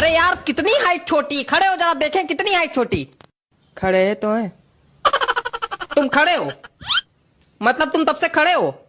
अरे यार कितनी हाइट छोटी? खड़े हो जरा देखें कितनी हाइट छोटी। खड़े तो है। तुम खड़े हो? मतलब तुम तब से खड़े हो?